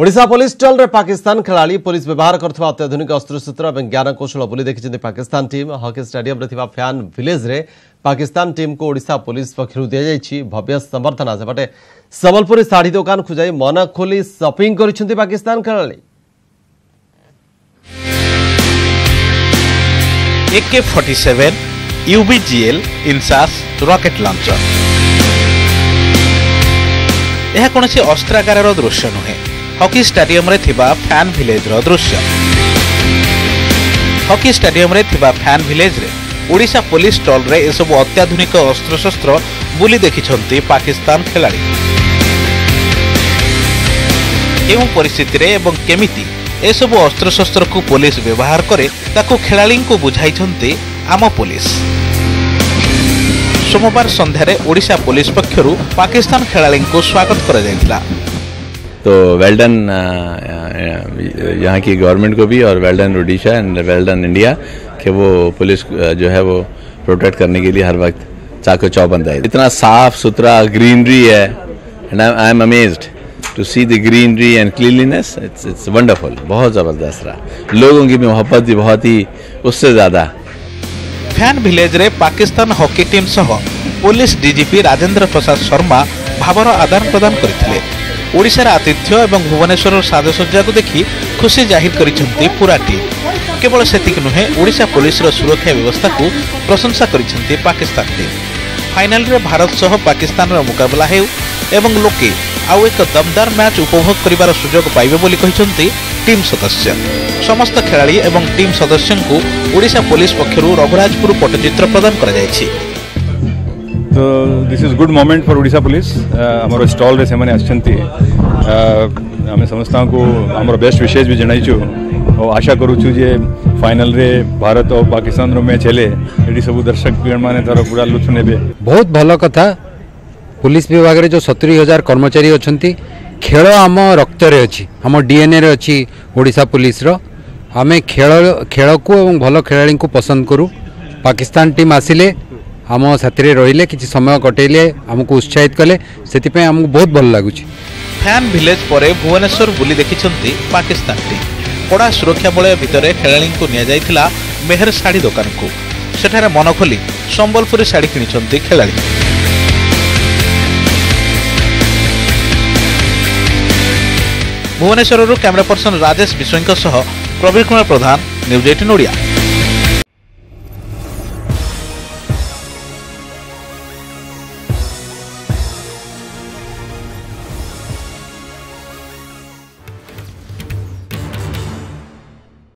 Odisha police টলরে পাকিস্তান খেলাড়ি police ব্যবহার করুবা অত্যাধুনিক অস্ত্রশস্ত্র এবং জ্ঞানকৌশল বুলি দেখি পাকিস্তান টিম হকি স্টাডিয়ামে থাকা ফ্যান ভিলেজে পাকিস্তান টিমকে ওড়িশা পুলিশ পক্ষ দিয়াই ভব্য সম্বর্ধনা সেপটে সম্বলপুরী শাড়ি দোকান যাই মন খোলি সপিং করেছেন Pakistan খেলাড়ি AK forty seven UBGL INSAS rocket launcher ଏହା କୌଣସି ଅସ୍ତ୍ରାଗାରର ଦୃଶ୍ୟ ନୁହେଁ ହକି ଷ୍ଟାଡିୟମରେ ଥିବା ଫ୍ୟାନ୍ ଭିଲେଜ୍ର ଦୃଶ୍ୟ ହକି ଷ୍ଟାଡିୟମରେ ଥିବା ଫ୍ୟାନ୍ ଭିଲେଜ୍ରେ ଓଡ଼ିଶା ପୋଲିସ ଷ୍ଟଲ୍ରେ ଏସବୁ ଅତ୍ୟାଧୁନିକ ଅସ୍ତ୍ରଶସ୍ତ୍ର ବୁଲି ଦେଖିଛନ୍ତି ପାକିସ୍ତାନ ଖେଳାଳି କେଉଁ ପରିସ୍ଥିତିରେ ଏବଂ କେମିତି ଏସବୁ ଅସ୍ତ୍ରଶସ୍ତ୍ରକୁ ପୋଲିସ ବ୍ୟବହାର କରେ ତାକୁ ଖେଳାଳିଙ୍କୁ ବୁଝାଇଛନ୍ତି ଆମ ପୋଲିସ ସୋମବାର ସନ୍ଧ୍ୟାରେ ଓଡ଼ିଶା ପୋଲିସ ପକ୍ଷରୁ ପାକିସ୍ତାନ ଖେଳାଳିଙ୍କୁ ସ୍ୱାଗତ କରାଯାଇଥିଲା तो वेल्डन uh, uh, यहाँ की गवर्नमेंट को भी और well done done Orissa and well done India के वो पुलिस uh, जो है वो प्रोटेक्ट करने के लिए हर वक्त चाको चौबंद है इतना साफ सुथरा ग्रीनरी है and I am amazed to see the greenery and cleanliness it's it's wonderful बहुत ज़बरदस्त रहा लोगों की मोहब्बत भी बहुत ही उससे ज़्यादा फैन भिलेज रे पाकिस्तान हॉकी टीम सह पुलिस डीजीपी राजेंद्र प्रसाद शर्मा भावर आदान प्रदान करते ଓଡ଼ିଶାର ଆତିଥ୍ୟ ଏବଂ ଭୁବନେଶ୍ୱରର ସାଜସଜ୍ଜାକୁ ଦେଖି ଖୁସି ଜାହିର କରିଛନ୍ତି ପୁରା ଟିମ୍ କେବଳ ସେତିକି ନୁହେଁ ଓଡ଼ିଶା ପୋଲିସର ସୁରକ୍ଷା ବ୍ୟବସ୍ଥାକୁ ପ୍ରଶଂସା କରିଛନ୍ତି ପାକିସ୍ତାନ ଟିମ୍ ଫାଇନାଲରେ ଭାରତ ସହ ପାକିସ୍ତାନର ମୁକାବିଲା ହେଉ ଏବଂ ଲୋକେ ଆଉ ଏକ ଦମଦାର ମ୍ୟାଚ୍ ଉପଭୋଗ କରିବାର ସୁଯୋଗ ପାଇବେ ବୋଲି କହିଛନ୍ତି ଟିମ୍ ସଦସ୍ୟ ସମସ୍ତ ଖେଳାଳି ଏବଂ ଟିମ୍ ସଦସ୍ୟଙ୍କୁ ଓଡ଼ିଶା ପୋଲିସ ପକ୍ଷରୁ ରଘୁରାଜପୁର ପଟ୍ଟଚିତ୍ର ପ୍ରଦାନ କରାଯାଇଛି तो this is good moment for Odisha police आमर स्टल से आम समस्त को आम बेस्ट विशेष भी जनईचु और आशा करूचु जे फाइनल रे भारत और पाकिस्तान रो मैच हेले ये सब दर्शक मैंने तरह पूरा लुत्फ ने बहुत भल कथा पुलिस विभाग जो सतुरी हजार कर्मचारी अच्छा खेल आम रक्त अच्छी आम डीएनए अच्छी ओडा पुलिस आम खेल खेल को भल खेला पसंद करूँ पाकिस्तान टीम आसिले আম সাথে রহলে কিছু সময় কটাইলে আমি উৎসাহিত কলে সেপা আমি বহু ভাল লাগুছি ফ্যান ভিলেজ পরে ভুবনেশ্বর বুলি দেখিছেন পাকিস্তান টিম কড়া সুরক্ষা বলয় ভিতরে খেলাড়ি নিয়ে মেহের শাড়ি দোকানকু সেখানে মন খোলি সম্বলপুরী শাড়ি কিনিছেন খেলাড়ি ভুবনেশ্বরରୁ କ୍ୟାମେରା ପର୍ସନ ରାଜେଶ ବିଶ୍ୱଙ୍କ ସହ ପ୍ରବୀର କୁମାର ପ୍ରଧାନ ନ୍ୟୁଜ୍ ଏଇଟିନ୍ ଓଡ଼ିଆ